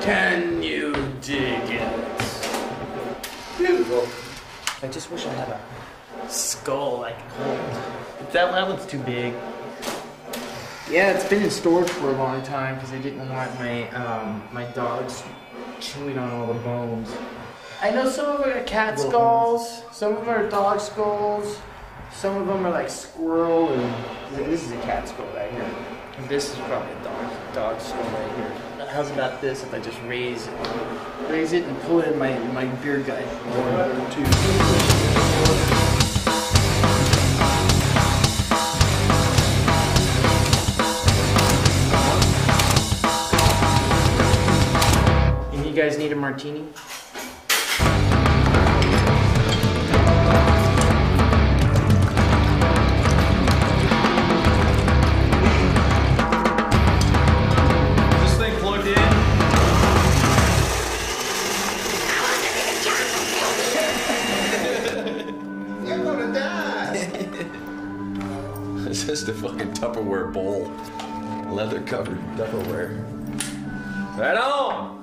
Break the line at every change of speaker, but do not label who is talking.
Can you dig it?
Beautiful. I just wish I had a skull I could hold. That, that one's too big. Yeah, it's been in storage for a long time because I didn't want my um, my dogs chewing on all the bones. I know some of them are cat skulls, some of them are dog skulls, some of them are like squirrel, and this is a cat skull right here. And this is probably a dog dog skull right here. How's about this if I just raise it, raise it and pull it in my my beard guide? One, two. And you guys need a martini?
It's just a fucking Tupperware bowl. Leather covered Tupperware. Right on!